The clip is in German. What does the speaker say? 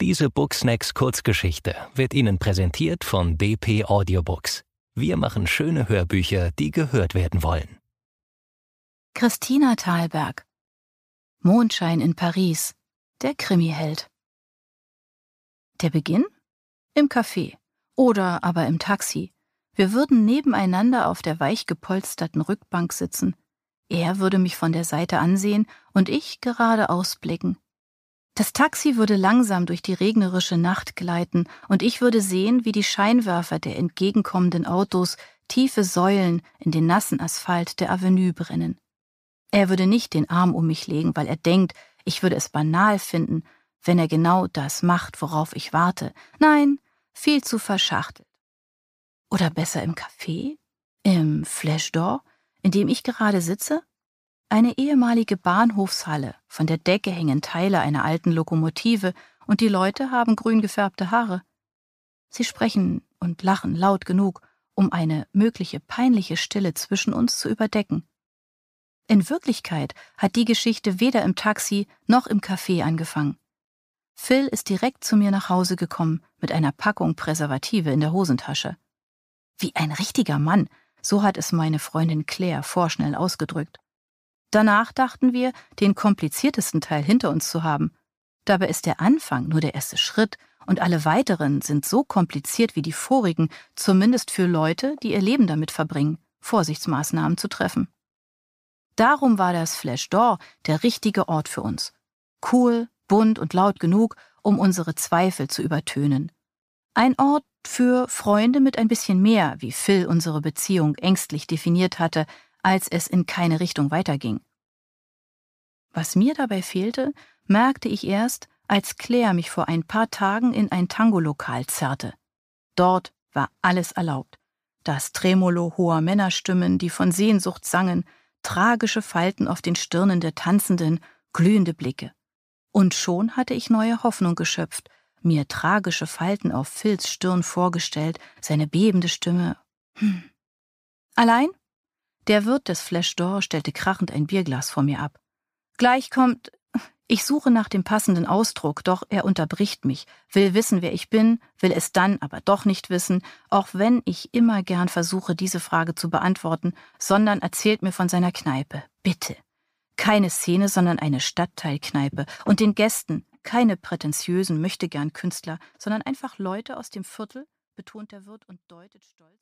Diese Booksnacks Kurzgeschichte wird Ihnen präsentiert von DP Audiobooks. Wir machen schöne Hörbücher, die gehört werden wollen. Christina Thalberg Mondschein in Paris Der Krimiheld Der Beginn? Im Café oder aber im Taxi. Wir würden nebeneinander auf der weich gepolsterten Rückbank sitzen. Er würde mich von der Seite ansehen und ich geradeaus blicken. Das Taxi würde langsam durch die regnerische Nacht gleiten, und ich würde sehen, wie die Scheinwerfer der entgegenkommenden Autos tiefe Säulen in den nassen Asphalt der Avenue brennen. Er würde nicht den Arm um mich legen, weil er denkt, ich würde es banal finden, wenn er genau das macht, worauf ich warte. Nein, viel zu verschachtelt. Oder besser im Café? Im Flash d'Or, in dem ich gerade sitze? Eine ehemalige Bahnhofshalle, von der Decke hängen Teile einer alten Lokomotive und die Leute haben grün gefärbte Haare. Sie sprechen und lachen laut genug, um eine mögliche peinliche Stille zwischen uns zu überdecken. In Wirklichkeit hat die Geschichte weder im Taxi noch im Café angefangen. Phil ist direkt zu mir nach Hause gekommen mit einer Packung Präservative in der Hosentasche. Wie ein richtiger Mann, so hat es meine Freundin Claire vorschnell ausgedrückt. Danach dachten wir, den kompliziertesten Teil hinter uns zu haben. Dabei ist der Anfang nur der erste Schritt und alle weiteren sind so kompliziert wie die vorigen, zumindest für Leute, die ihr Leben damit verbringen, Vorsichtsmaßnahmen zu treffen. Darum war das Flash d'Or der richtige Ort für uns. Cool, bunt und laut genug, um unsere Zweifel zu übertönen. Ein Ort für Freunde mit ein bisschen mehr, wie Phil unsere Beziehung ängstlich definiert hatte, als es in keine Richtung weiterging. Was mir dabei fehlte, merkte ich erst, als Claire mich vor ein paar Tagen in ein Tangolokal zerrte. Dort war alles erlaubt. Das Tremolo hoher Männerstimmen, die von Sehnsucht sangen, tragische Falten auf den Stirnen der Tanzenden, glühende Blicke. Und schon hatte ich neue Hoffnung geschöpft, mir tragische Falten auf Phils Stirn vorgestellt, seine bebende Stimme. Hm. Allein der Wirt des Flash d'Or stellte krachend ein Bierglas vor mir ab. Gleich kommt. Ich suche nach dem passenden Ausdruck, doch er unterbricht mich, will wissen, wer ich bin, will es dann aber doch nicht wissen, auch wenn ich immer gern versuche, diese Frage zu beantworten, sondern erzählt mir von seiner Kneipe. Bitte. Keine Szene, sondern eine Stadtteilkneipe und den Gästen, keine prätentiösen Möchtegern Künstler, sondern einfach Leute aus dem Viertel, betont der Wirt und deutet stolz.